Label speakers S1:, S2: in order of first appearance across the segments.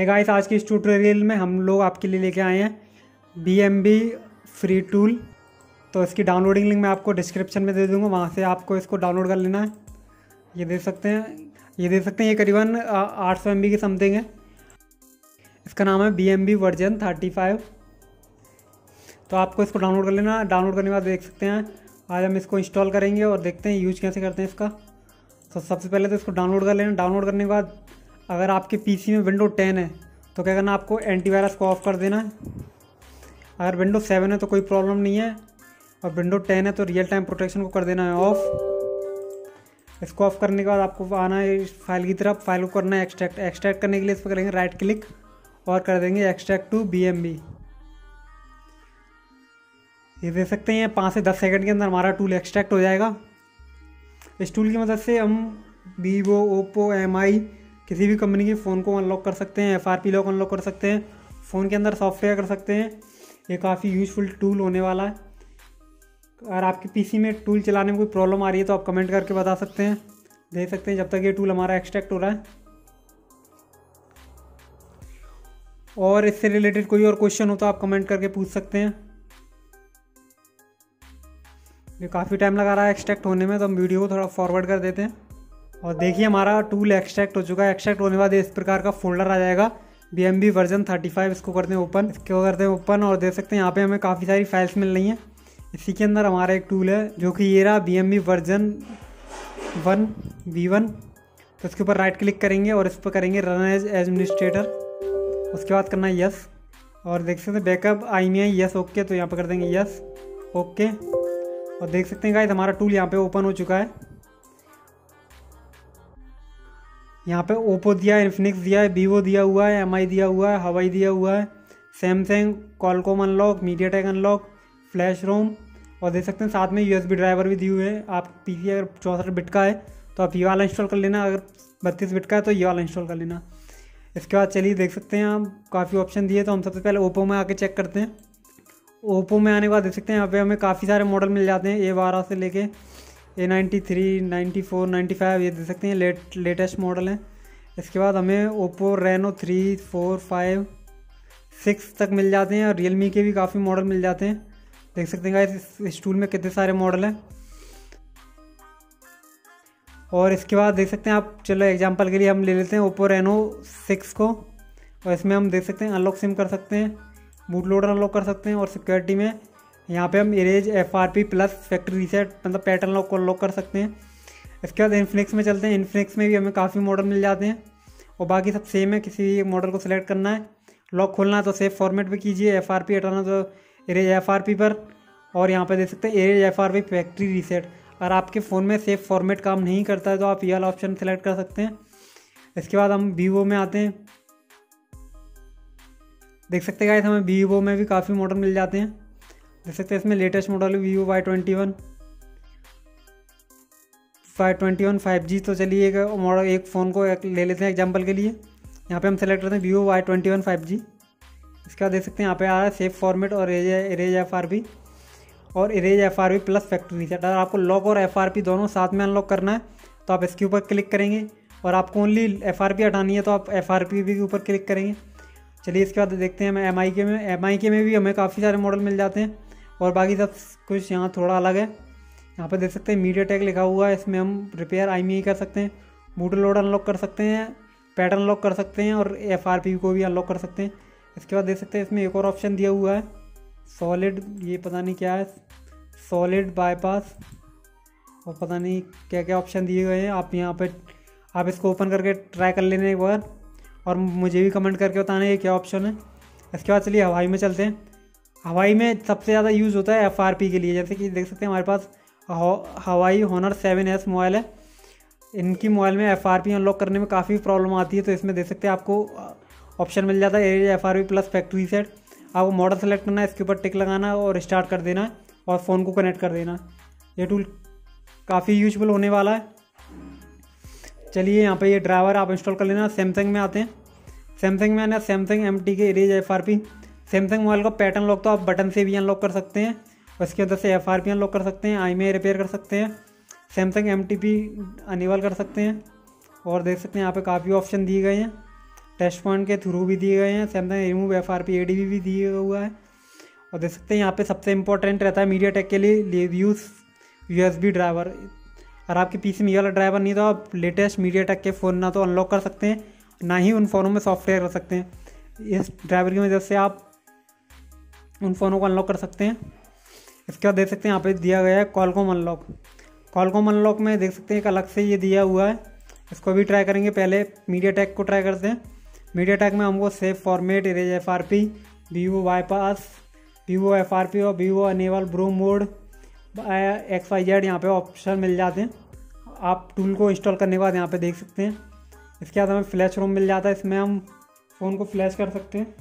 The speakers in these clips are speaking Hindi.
S1: है गाइस आज की इस ट्यूटोरियल में हम लोग आपके लिए लेके आए हैं B M B free tool तो इसकी डाउनलोडिंग लिंक मैं आपको डिस्क्रिप्शन में दे दूँगा, वहाँ से आपको इसको डाउनलोड कर लेना है। ये देख सकते हैं, ये देख सकते हैं, ये करीबन आठ सौ एम बी की समथिंग है। इसका नाम है B M B version thirty five तो आपको इसको डाउनलोड कर लेना डाउनलोड करने के बाद देख सकते हैं, आज हम इसको इंस्टॉल करेंगे और देखते हैं यूज़ कैसे करते हैं इसका। तो सबसे पहले तो इसको डाउनलोड कर लेना डाउनलोड करने के बाद अगर आपके पीसी में विंडो टेन है तो क्या करना आपको एंटीवायरस को ऑफ़ कर देना है। अगर विंडो सेवन है तो कोई प्रॉब्लम नहीं है। और विंडो टेन है तो रियल टाइम प्रोटेक्शन को कर देना है ऑफ़ इसको ऑफ़ करने के बाद आपको आना है इस फ़ाइल की तरफ़। फ़ाइल को करना है एक्सट्रैक्ट एक्सट्रैक्ट करने के लिए इस पर करेंगे राइट क्लिक और कर देंगे extract to B M B ये देख सकते हैं, पाँच से दस सेकंड के अंदर हमारा टूल एक्सट्रैक्ट हो जाएगा। इस टूल की मदद से हम वीवो ओप्पो एम आई किसी भी कंपनी के फ़ोन को अनलॉक कर सकते हैं F R P lock unlock कर सकते हैं फ़ोन के अंदर सॉफ्टवेयर कर सकते हैं। ये काफ़ी यूजफुल टूल होने वाला है। अगर आपके पीसी में टूल चलाने में कोई प्रॉब्लम आ रही है तो आप कमेंट करके बता सकते हैं। देख सकते हैं जब तक ये टूल हमारा एक्सट्रैक्ट हो रहा है। और इससे रिलेटेड कोई और क्वेश्चन हो तो आप कमेंट करके पूछ सकते हैं। ये काफ़ी टाइम लगा रहा है एक्सट्रैक्ट होने में तो हम वीडियो को थोड़ा फॉरवर्ड कर देते हैं। और देखिए हमारा टूल एक्सट्रैक्ट हो चुका है। एक्सट्रैक्ट होने के बाद इस प्रकार का फोल्डर आ जाएगा। B M B version thirty five इसको करते हैं ओपन इसको करते हैं ओपन और देख सकते हैं यहाँ पे हमें काफ़ी सारी फाइल्स मिल रही हैं। इसी के अंदर हमारा एक टूल है जो कि ये रहा B M B version one V one तो इसके ऊपर राइट क्लिक करेंगे और इस पर करेंगे रन एज एडमिनिस्ट्रेटर उसके बाद करना है यस और देख सकते हैं बैकअप आई में यस ओके तो यहाँ पर कर देंगे यस ओके और देख सकते हैं गाइस हमारा टूल यहाँ पे ओपन हो चुका है। यहाँ पे ओप्पो दिया है इन्फिनिक्स दिया है वीवो दिया हुआ है एमआई दिया हुआ है हवाई दिया हुआ है Samsung Qualcomm unlock MediaTek unlock flash ROM और देख सकते हैं साथ में यूएसबी ड्राइवर भी दिए हुए हैं। आप पीसी अगर चौंसठ बिट का है तो आप ये वाला इंस्टॉल कर लेना। अगर बत्तीस बिट का है तो ये वाला इंस्टॉल कर लेना। इसके बाद चलिए देख सकते हैं हम काफ़ी ऑप्शन दिए तो हम सबसे पहले ओप्पो में आके चेक करते हैं। ओप्पो में आने के बाद देख सकते हैं यहाँ पे हमें काफ़ी सारे मॉडल मिल जाते हैं ए बारह से लेके A ninety three ninety four ninety five ये देख सकते हैं लेट लेटेस्ट मॉडल हैं। इसके बाद हमें Oppo Reno three four five six तक मिल जाते हैं और रियल मी के भी काफ़ी मॉडल मिल जाते हैं। देख सकते हैं इस, इस टूल में कितने सारे मॉडल हैं। और इसके बाद देख सकते हैं आप चलो एग्जांपल के लिए हम ले लेते हैं ओप्पो रेनो सिक्स को। और इसमें हम देख सकते हैं अनलॉक सिम कर सकते हैं बूट लोडर अनलॉक कर सकते हैं और सिक्योरिटी में यहाँ पे हम erase F R P plus factory reset मतलब पैटर्न लॉक को अनलॉक कर सकते हैं। इसके बाद इन्फिनिक्स में चलते हैं। इन्फिनिक्स में भी हमें काफ़ी मॉडल मिल जाते हैं। और बाकी सब सेम है, किसी भी मॉडल को सिलेक्ट करना है। लॉक खोलना है तो सेफ़ फॉर्मेट पे कीजिए एफ़ आर पी हटाना तो इरेज एफ़ आर पी पर। और यहाँ पे देख सकते हैं erase F R P factory reset अगर आपके फ़ोन में सेफ़ फॉर्मेट काम नहीं करता है तो आप ये वाला ऑप्शन सेलेक्ट कर सकते हैं। इसके बाद हम वीवो में आते हैं। देख सकते हैं गाइस हमें वीवो में भी काफ़ी मॉडल मिल जाते हैं। देख सकते हैं इसमें लेटेस्ट मॉडल है Vivo Y twenty one five twenty one five G तो चलिए एक मॉडल एक फ़ोन को एक ले लेते हैं एग्ज़ाम्पल के लिए। यहाँ पे हम सेलेक्ट करते हैं Vivo Y twenty one five G इसके बाद देख सकते हैं यहाँ पे आ रहा है सेफ़ फॉर्मेट और एरेज एफ़ आर बी और erase F R B plus factory set अगर आपको लॉक और एफ़ आर पी दोनों साथ में अनलॉक करना है तो आप इसके ऊपर क्लिक करेंगे। और आपको ओनली एफ़ आर पी हटानी है तो आप एफ़ आर पी के ऊपर क्लिक करेंगे। चलिए इसके बाद देखते हैं हम एम आई के में। एम आई के में भी हमें काफ़ी सारे मॉडल मिल जाते हैं। और बाकी सब कुछ यहाँ थोड़ा अलग है। यहाँ पर देख सकते हैं मीडिया टेक लिखा हुआ है, इसमें हम रिपेयर आई कर सकते हैं बूट लोड अनलॉक कर सकते हैं पैटर्न लॉक कर सकते हैं और एफ़ आर पी को भी अनलॉक कर सकते हैं। इसके बाद देख सकते हैं, इसमें एक और ऑप्शन दिया हुआ है सॉलिड ये पता नहीं क्या है सॉलिड बाईपास और पता नहीं क्या क्या ऑप्शन दिए गए हैं। आप यहाँ पे, आप इसको ओपन करके ट्राई कर लेने एक बार और मुझे भी कमेंट करके बताना ये क्या ऑप्शन है। इसके बाद चलिए, हवाई में चलते हैं। हवाई में सबसे ज़्यादा यूज़ होता है एफआरपी के लिए। जैसे कि देख सकते हैं हमारे पास हवाई होनर सेवन एस मोबाइल है। इनकी मोबाइल में एफ़ आर पी अनलॉक करने में काफ़ी प्रॉब्लम आती है तो इसमें देख सकते हैं आपको ऑप्शन मिल जाता है F P plus factory set आपको मॉडल सेलेक्ट करना है, इसके ऊपर टिक लगाना और स्टार्ट कर देना है और फ़ोन को कनेक्ट कर देना। ये टूल काफ़ी यूजफुल होने वाला है। चलिए यहाँ पे ये ड्राइवर आप इंस्टॉल कर लेना। सैमसंग में आते हैं। सैमसंग में आना Samsung M T K erase F R P Samsung mobile का पैटर्न लॉक तो आप बटन से भी अनलॉक कर सकते हैं। उसके अंदर से एफ़ आर पी अनलॉक कर सकते हैं आई में रिपेयर कर सकते हैं। सैमसंग एम टी पी अनिवल कर सकते हैं। और देख सकते हैं यहाँ पे काफ़ी ऑप्शन दिए गए हैं। टेस्ट पॉइंट के थ्रू भी दिए गए हैं। Samsung remove F R P A D भी दिए हुआ है। और देख सकते हैं यहाँ पे सबसे इंपॉर्टेंट रहता है मीडिया टेक के लिए use U S B driver अगर आपके पीसी में वाला ड्राइवर नहीं तो आप लेटेस्ट मीडिया टेक के फ़ोन ना तो अनलॉक कर सकते हैं, ना ही उन फ़ोनों में सॉफ्टवेयर कर सकते हैं। इस ड्राइवर की वजह से आप उन फ़ोनों को अनलॉक कर सकते हैं। इसके बाद देख सकते हैं यहाँ पे दिया गया है कॉलकॉम अनलॉक कॉलकॉम अनलॉक में देख सकते हैं एक अलग से ये दिया हुआ है। इसको भी ट्राई करेंगे पहले मीडिया टेक को ट्राई करते हैं। मीडिया टेक में हमको save format erase F R P Vivo bypass Vivo F R P और Vivo enable bro mode X Y Z यहाँ पे ऑप्शन मिल जाते हैं। आप टूल को इंस्टॉल करने के बाद यहाँ पे देख सकते हैं। इसके बाद हमें फ्लैश रोम मिल जाता है। इसमें हम फ़ोन को फ्लैश कर सकते हैं।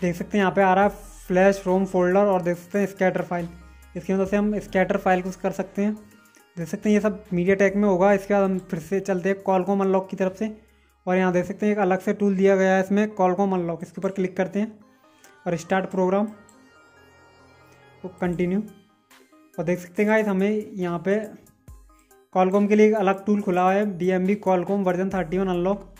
S1: देख सकते हैं, यहाँ पे आ रहा है फ्लैश रोम फोल्डर और देख सकते हैं स्कैटर फ़ाइल इसकी मदद से हम स्कैटर फ़ाइल को कर सकते हैं। देख सकते हैं ये सब मीडिया टैक में होगा, इसके बाद हम फिर से चलते हैं कॉलकॉम अनलॉक की तरफ़ से। और यहाँ देख सकते हैं एक अलग से टूल दिया गया है इसमें कॉलकॉम अनलॉक इसके ऊपर क्लिक करते हैं और स्टार्ट प्रोग्राम तो कंटिन्यू और देख सकते हैं गाइस हमें यहाँ पे कॉलकॉम के लिए एक अलग टूल खुला है D M B Qualcomm version thirty one unlock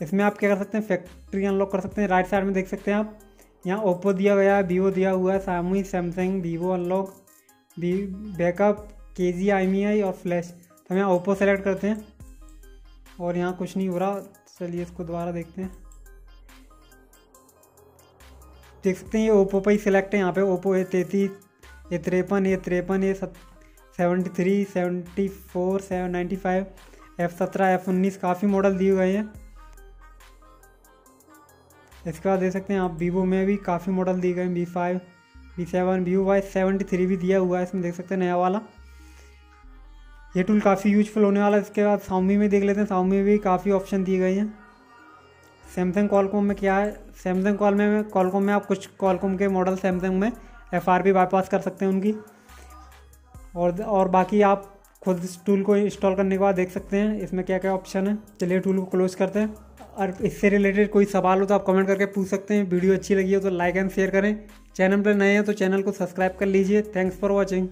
S1: इसमें आप क्या कर सकते हैं फैक्ट्री अनलॉक कर सकते हैं। राइट साइड में देख सकते हैं आप। यहाँ ओप्पो दिया गया है वीवो दिया हुआ है सामी Samsung Vivo unlock V backup के जी आई मी आई और फ्लैश तो हम यहाँ ओप्पो सेलेक्ट करते हैं। और यहाँ कुछ नहीं हो रहा। चलिए इसको दोबारा देखते हैं। देख सकते हैं ये ओप्पो पर ही सिलेक्ट है। यहाँ पे ओप्पो ए तैतीस ए तिरपन ए तिरपन A seventy three seventy four seven ninety five F सत्रह एफ़ उन्नीस, काफ़ी मॉडल दिए गए हैं। इसके बाद देख सकते हैं आप वीवो में भी काफ़ी मॉडल दिए गए हैं V five V seven Vivo Y seventy three भी दिया हुआ है, इसमें देख सकते हैं नया वाला। ये टूल काफ़ी यूजफुल होने वाला है, इसके बाद साउमी में देख लेते हैं साउमी में भी काफ़ी ऑप्शन दिए गए हैं। सैमसंग कॉलकॉम में क्या है सैमसंग कॉल में कॉलकॉम में आप कुछ कॉलकॉम के मॉडल सैमसंग में एफ़ आर बाईपास कर सकते हैं उनकी। और और बाकी आप खुद इस टूल को इंस्टॉल करने के बाद देख सकते हैं, इसमें क्या क्या ऑप्शन है। चलिए टूल को क्लोज करते हैं। और इससे रिलेटेड कोई सवाल हो तो आप कमेंट करके पूछ सकते हैं। वीडियो अच्छी लगी हो तो लाइक एंड शेयर करें। चैनल पर नए हैं तो चैनल को सब्सक्राइब कर लीजिए। Thanks for watching.